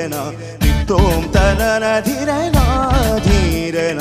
ധീരന നിത്തോം തനന ധീരന ധീരന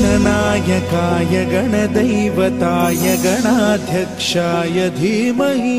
गणनायकाय गणदैवताय गणाध्यक्षाय धीमहि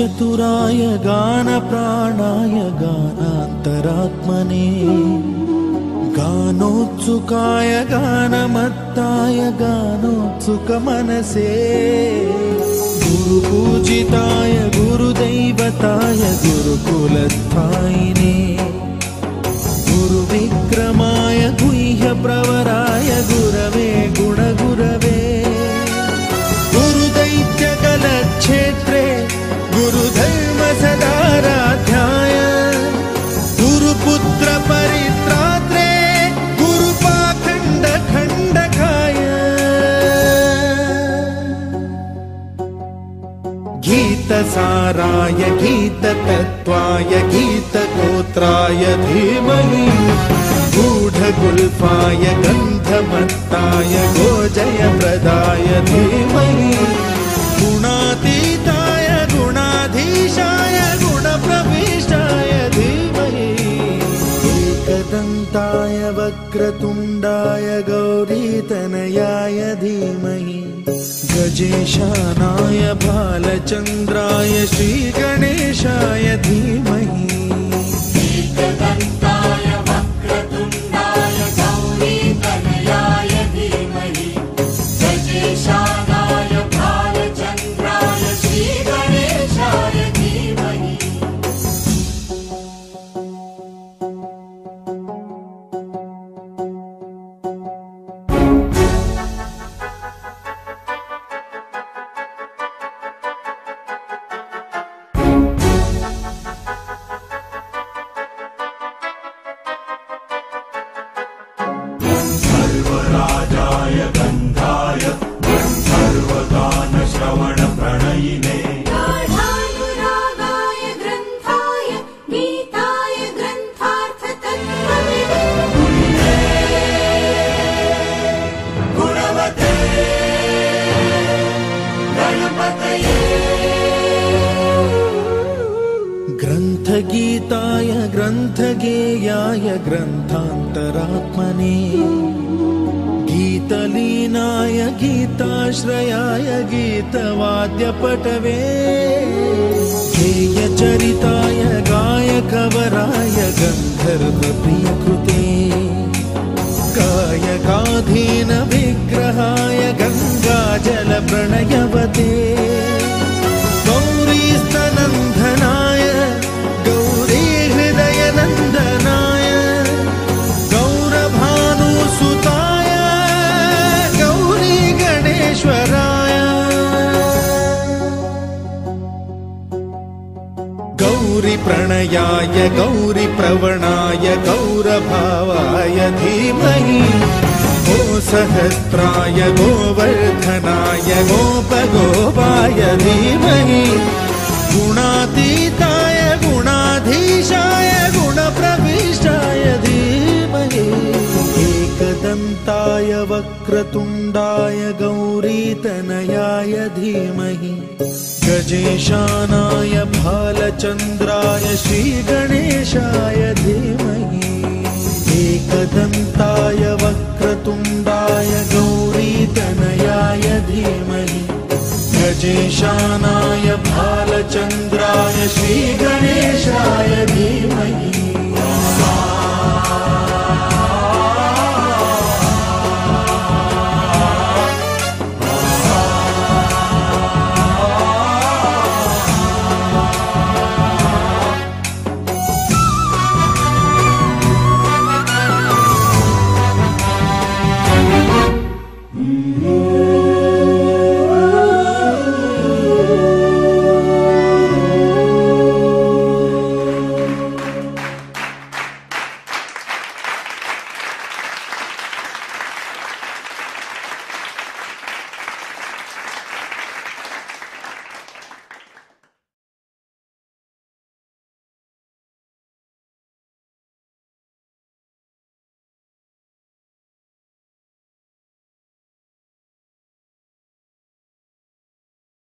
गानचतुराय गानप्राणाय गानान्तरात्मने गानोत्सुकाय गानमत्ताय गानोत्सुकमनसे गुरुपूजिताय गुरुदैवताय गुरुकुलस्थायिने गुरुविक्रमाय गुह्यप्रवराय गीतसाराय गीततत्त्वाय गीतगोत्राय धीमहि गूढगुल्फाय गन्धमत्ताय गोजयप्रदाय धीमहि गुणातीताय गुणाधीशाय गुणप्रविष्टाय धीमहि एकदन्ताय वक्रतुण्डाय गौरीतनयाय धीमहि गजेशानाय भालचन्द्राय श्रीगणेशाय धीमहि ग्रन्थगेयाय ग्रन्थान्तरात्मने गीतलीनाय गीताश्रयाय गीतवाद्यपटवे गेयचरिताय गायकवराय गन्धर्वप्रियकृते गायकाधीन विग्रहाय गङ्गाजलप्रणयवते गौरीप्रणयाय गौरीप्रवणाय गौरभावाय धीमहि। गो सहस्राय गोवर्धनाय गोपगोपाय धीमहि। गुणातीताय गुणाधीशाय गुणप्रविष्टाय धीमहि। एकदन्ताय वक्रतुण्डाय गौरीतनयाय धीमहि। गजेशानाय भालचन्द्राय श्रीगणेशाय धीमहि एकदन्ताय वक्रतुण्डाय गौरीतनयाय धीमहि गजेशानाय भालचन्द्राय श्रीगणेशाय धीमहि